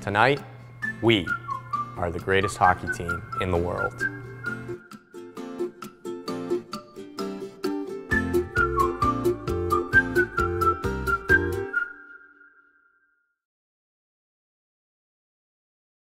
Tonight, we are the greatest hockey team in the world.